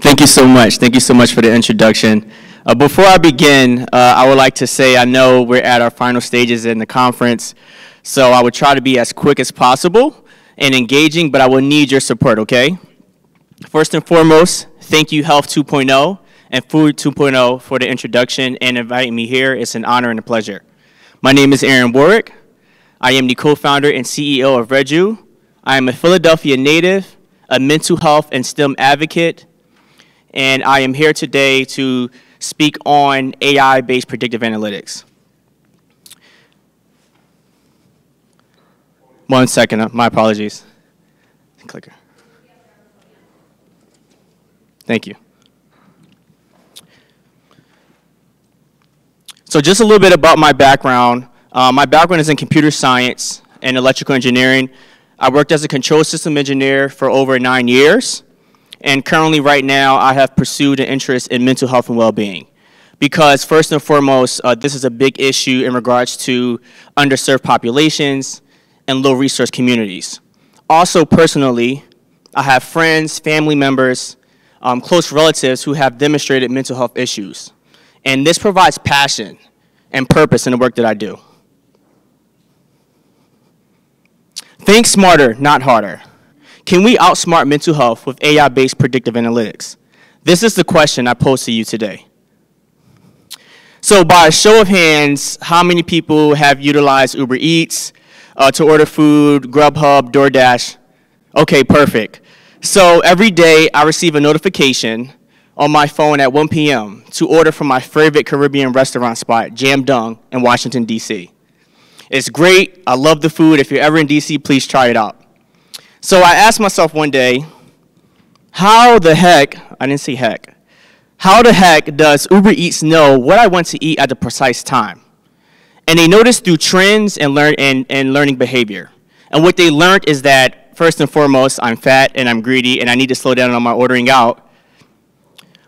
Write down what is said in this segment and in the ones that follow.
Thank you so much. Thank you so much for the introduction. Uh, before I begin, uh, I would like to say I know we're at our final stages in the conference, so I would try to be as quick as possible and engaging, but I will need your support, okay? First and foremost, thank you Health 2.0 and Food 2.0 for the introduction and inviting me here. It's an honor and a pleasure. My name is Aaron Warrick. I am the co-founder and CEO of Reju. I am a Philadelphia native, a mental health and STEM advocate, and I am here today to speak on AI-based predictive analytics. One second, uh, my apologies. Clicker. Thank you. So just a little bit about my background. Uh, my background is in computer science and electrical engineering. I worked as a control system engineer for over nine years. And currently, right now, I have pursued an interest in mental health and well-being. Because first and foremost, uh, this is a big issue in regards to underserved populations and low resource communities. Also, personally, I have friends, family members, um, close relatives who have demonstrated mental health issues. And this provides passion and purpose in the work that I do. Think smarter, not harder. Can we outsmart mental health with AI-based predictive analytics? This is the question I pose to you today. So by a show of hands, how many people have utilized Uber Eats uh, to order food, Grubhub, DoorDash? Okay, perfect. So every day I receive a notification on my phone at 1 p.m. to order from my favorite Caribbean restaurant spot, Jam Dung, in Washington, D.C. It's great. I love the food. If you're ever in D.C., please try it out. So I asked myself one day, how the heck, I didn't say heck, how the heck does Uber Eats know what I want to eat at the precise time? And they noticed through trends and, learn, and, and learning behavior. And what they learned is that, first and foremost, I'm fat and I'm greedy and I need to slow down on my ordering out.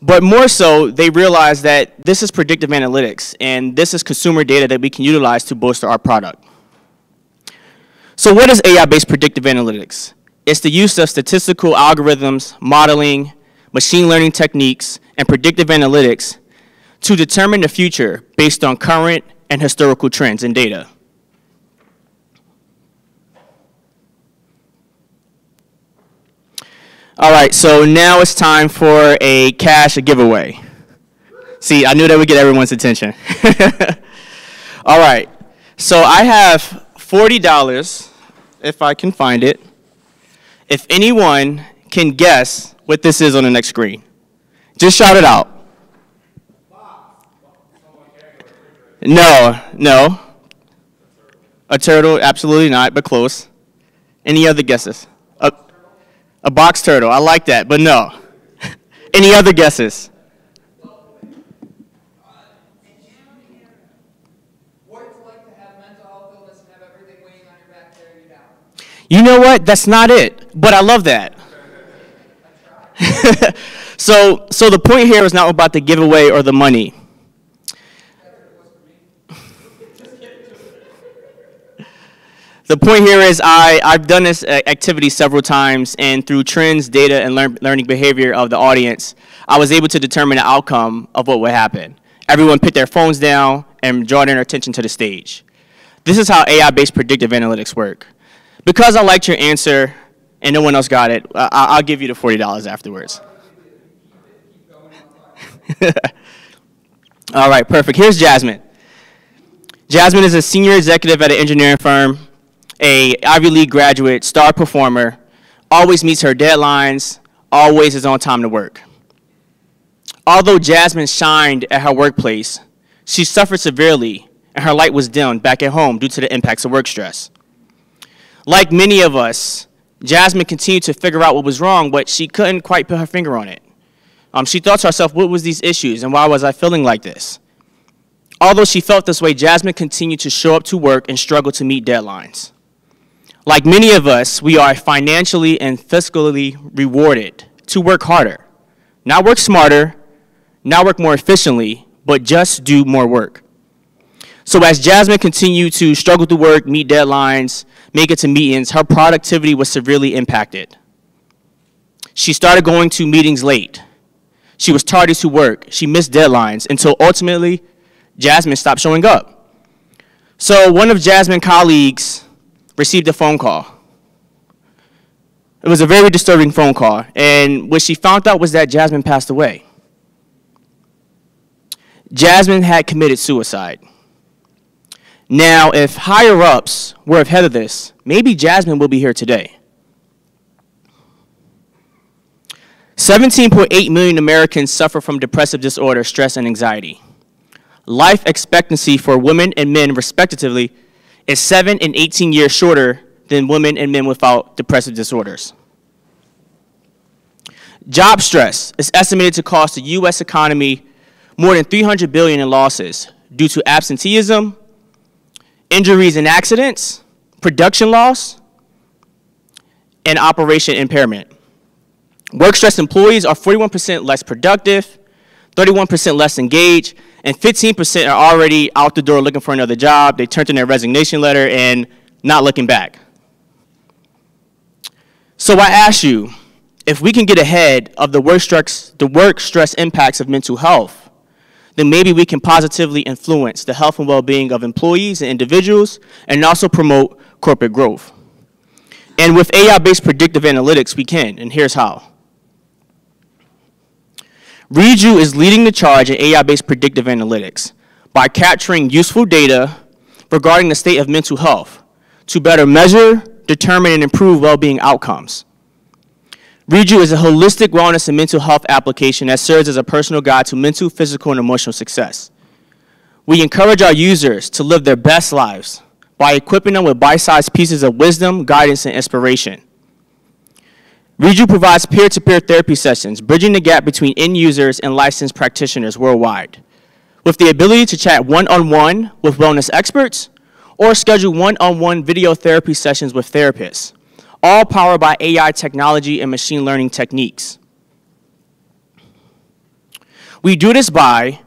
But more so, they realized that this is predictive analytics and this is consumer data that we can utilize to bolster our product. So what is AI-based predictive analytics? It's the use of statistical algorithms, modeling, machine learning techniques, and predictive analytics to determine the future based on current and historical trends and data. All right, so now it's time for a cash giveaway. See, I knew that would get everyone's attention. All right, so I have $40, if I can find it if anyone can guess what this is on the next screen. Just shout it out. No, no. A turtle, absolutely not, but close. Any other guesses? A, a box turtle, I like that, but no. Any other guesses? You know what? That's not it. But I love that. so, so the point here is not about the giveaway or the money. the point here is I, I've done this uh, activity several times, and through trends, data, and learn, learning behavior of the audience, I was able to determine the outcome of what would happen. Everyone put their phones down and draw their attention to the stage. This is how AI-based predictive analytics work. Because I liked your answer and no one else got it, I'll give you the $40 afterwards. All right, perfect. Here's Jasmine. Jasmine is a senior executive at an engineering firm, a Ivy League graduate, star performer, always meets her deadlines, always is on time to work. Although Jasmine shined at her workplace, she suffered severely and her light was dimmed back at home due to the impacts of work stress. Like many of us, Jasmine continued to figure out what was wrong, but she couldn't quite put her finger on it. Um, she thought to herself, what was these issues and why was I feeling like this? Although she felt this way, Jasmine continued to show up to work and struggle to meet deadlines. Like many of us, we are financially and fiscally rewarded to work harder. Not work smarter, not work more efficiently, but just do more work. So as Jasmine continued to struggle to work, meet deadlines, make it to meetings, her productivity was severely impacted. She started going to meetings late. She was tardy to work. She missed deadlines until ultimately Jasmine stopped showing up. So one of Jasmine's colleagues received a phone call. It was a very disturbing phone call, and what she found out was that Jasmine passed away. Jasmine had committed suicide. Now, if higher ups were ahead of this, maybe Jasmine will be here today. 17.8 million Americans suffer from depressive disorder, stress, and anxiety. Life expectancy for women and men, respectively, is 7 and 18 years shorter than women and men without depressive disorders. Job stress is estimated to cost the U.S. economy more than 300 billion in losses due to absenteeism, injuries and accidents, production loss, and operation impairment. Work stress employees are 41% less productive, 31% less engaged, and 15% are already out the door looking for another job. They turned in their resignation letter and not looking back. So I ask you, if we can get ahead of the work stress, the work stress impacts of mental health, then maybe we can positively influence the health and well-being of employees and individuals and also promote corporate growth. And with AI-based predictive analytics, we can, and here's how. Reju is leading the charge in AI-based predictive analytics by capturing useful data regarding the state of mental health to better measure, determine, and improve well-being outcomes. Reju is a holistic wellness and mental health application that serves as a personal guide to mental, physical, and emotional success. We encourage our users to live their best lives by equipping them with bite-sized pieces of wisdom, guidance, and inspiration. Reju provides peer-to-peer therapy sessions, bridging the gap between end users and licensed practitioners worldwide. With the ability to chat one-on-one with wellness experts or schedule one-on-one video therapy sessions with therapists, all powered by AI technology and machine learning techniques. We do this by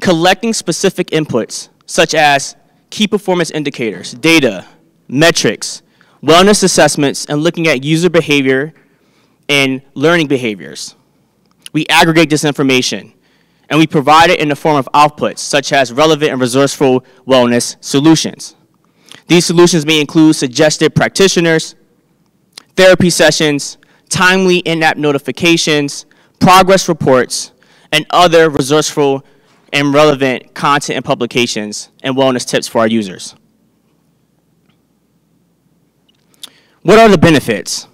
collecting specific inputs, such as key performance indicators, data, metrics, wellness assessments, and looking at user behavior and learning behaviors. We aggregate this information, and we provide it in the form of outputs, such as relevant and resourceful wellness solutions. These solutions may include suggested practitioners, therapy sessions, timely in-app notifications, progress reports, and other resourceful and relevant content and publications and wellness tips for our users. What are the benefits?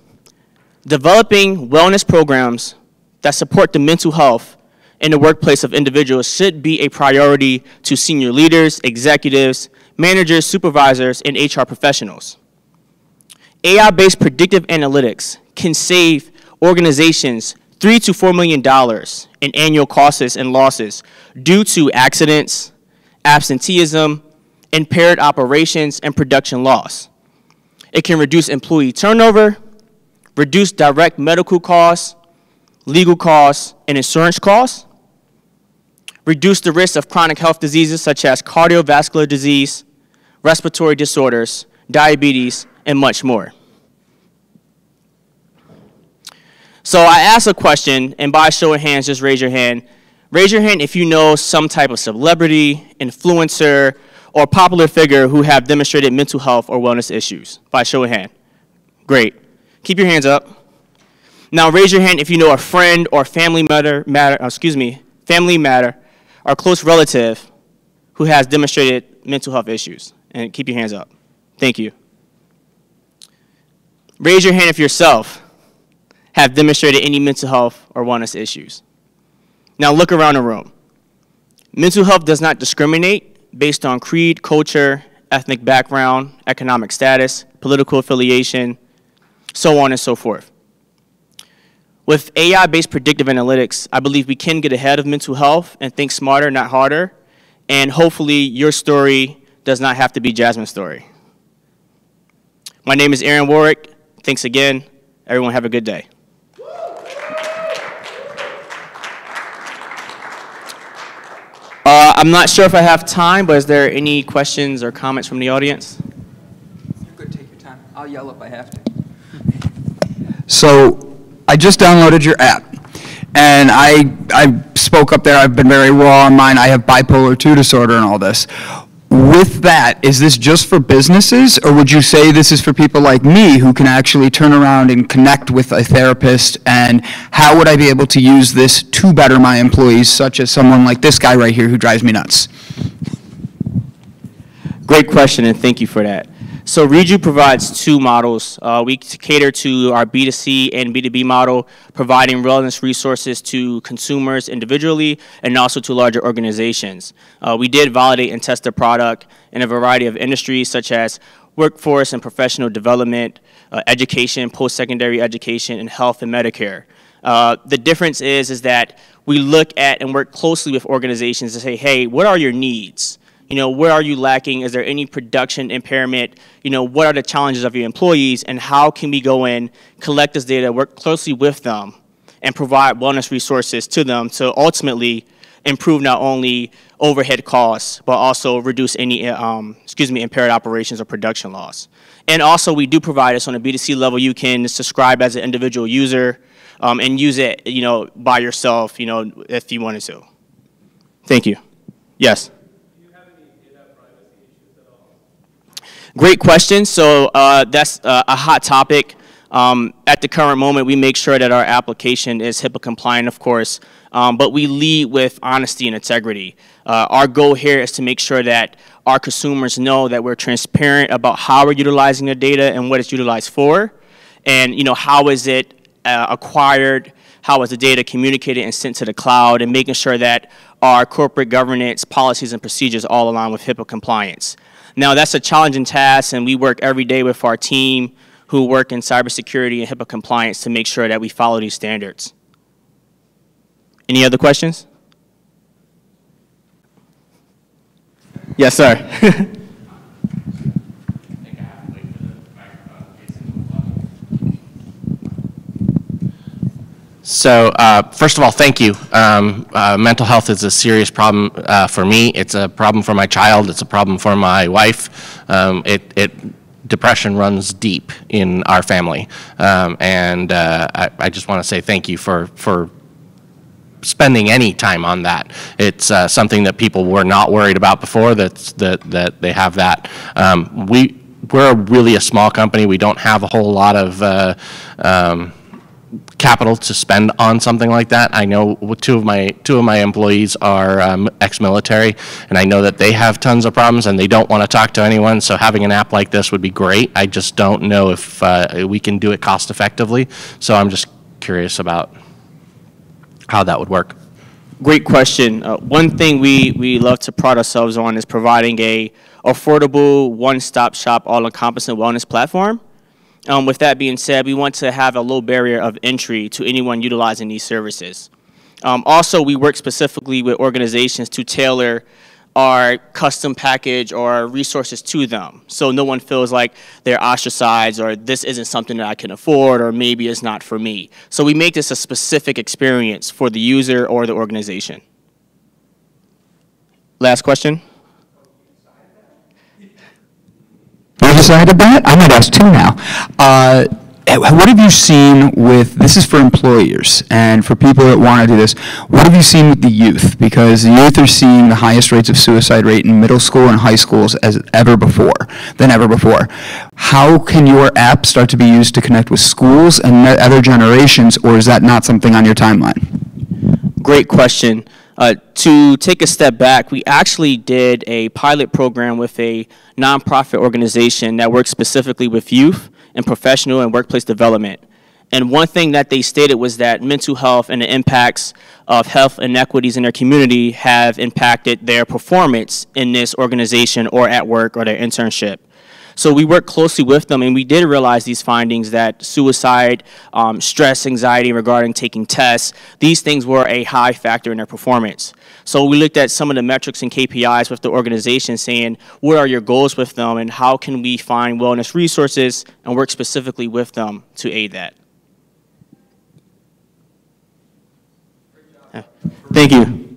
Developing wellness programs that support the mental health in the workplace of individuals should be a priority to senior leaders, executives, managers, supervisors, and HR professionals. AI-based predictive analytics can save organizations three to four million dollars in annual costs and losses due to accidents, absenteeism, impaired operations, and production loss. It can reduce employee turnover, reduce direct medical costs, legal costs, and insurance costs, reduce the risk of chronic health diseases such as cardiovascular disease, respiratory disorders, diabetes, and much more. So I asked a question, and by show of hands, just raise your hand. Raise your hand if you know some type of celebrity, influencer, or popular figure who have demonstrated mental health or wellness issues? By show of hand. Great. Keep your hands up. Now raise your hand if you know a friend or family matter, matter excuse me, family matter, or close relative who has demonstrated mental health issues. And keep your hands up. Thank you. Raise your hand if yourself have demonstrated any mental health or wellness issues. Now look around the room. Mental health does not discriminate based on creed, culture, ethnic background, economic status, political affiliation, so on and so forth. With AI-based predictive analytics, I believe we can get ahead of mental health and think smarter, not harder, and hopefully your story does not have to be Jasmine's story. My name is Aaron Warrick. Thanks again. Everyone have a good day. Uh, I'm not sure if I have time, but is there any questions or comments from the audience? You're good, take your time. I'll yell if I have to. So, I just downloaded your app, and I, I spoke up there, I've been very raw on mine, I have bipolar 2 disorder and all this. With that, is this just for businesses, or would you say this is for people like me who can actually turn around and connect with a therapist, and how would I be able to use this to better my employees, such as someone like this guy right here who drives me nuts? Great question, and thank you for that. So Reju provides two models. Uh, we cater to our B2C and B2B model, providing wellness resources to consumers individually and also to larger organizations. Uh, we did validate and test the product in a variety of industries such as workforce and professional development, uh, education, post-secondary education, and health and Medicare. Uh, the difference is, is that we look at and work closely with organizations to say, hey, what are your needs? You know, where are you lacking? Is there any production impairment? You know, what are the challenges of your employees and how can we go in, collect this data, work closely with them and provide wellness resources to them to ultimately improve not only overhead costs, but also reduce any, um, excuse me, impaired operations or production loss. And also we do provide this on a B2C level. You can subscribe as an individual user um, and use it, you know, by yourself, you know, if you wanted to. Thank you. Yes. Great question. So uh, that's uh, a hot topic. Um, at the current moment, we make sure that our application is HIPAA compliant, of course, um, but we lead with honesty and integrity. Uh, our goal here is to make sure that our consumers know that we're transparent about how we're utilizing the data and what it's utilized for, and you know how is it uh, acquired, how is the data communicated and sent to the cloud, and making sure that our corporate governance policies and procedures all align with HIPAA compliance. Now, that's a challenging task, and we work every day with our team who work in cybersecurity and HIPAA compliance to make sure that we follow these standards. Any other questions? Yes, sir. So uh, first of all, thank you. Um, uh, mental health is a serious problem uh, for me. It's a problem for my child. It's a problem for my wife. Um, it, it, depression runs deep in our family, um, and uh, I, I, just want to say thank you for for spending any time on that. It's uh, something that people were not worried about before. That's that that they have that. Um, we we're really a small company. We don't have a whole lot of uh, um, capital to spend on something like that. I know two of my two of my employees are um, ex-military, and I know that they have tons of problems and they don't want to talk to anyone. So having an app like this would be great. I just don't know if uh, we can do it cost effectively. So I'm just curious about how that would work. Great question. Uh, one thing we, we love to pride ourselves on is providing a affordable, one-stop shop, all-encompassing wellness platform um, with that being said, we want to have a low barrier of entry to anyone utilizing these services. Um, also, we work specifically with organizations to tailor our custom package or resources to them. So no one feels like they're ostracized or this isn't something that I can afford or maybe it's not for me. So we make this a specific experience for the user or the organization. Last question. Decided that? I might ask two now. Uh, what have you seen with, this is for employers and for people that want to do this, what have you seen with the youth? Because the youth are seeing the highest rates of suicide rate in middle school and high schools as ever before, than ever before. How can your app start to be used to connect with schools and other generations, or is that not something on your timeline? Great question. Uh, to take a step back, we actually did a pilot program with a nonprofit organization that works specifically with youth and professional and workplace development. And one thing that they stated was that mental health and the impacts of health inequities in their community have impacted their performance in this organization or at work or their internship. So we worked closely with them, and we did realize these findings that suicide, um, stress, anxiety regarding taking tests, these things were a high factor in their performance. So we looked at some of the metrics and KPIs with the organization saying, what are your goals with them, and how can we find wellness resources and work specifically with them to aid that. Thank you.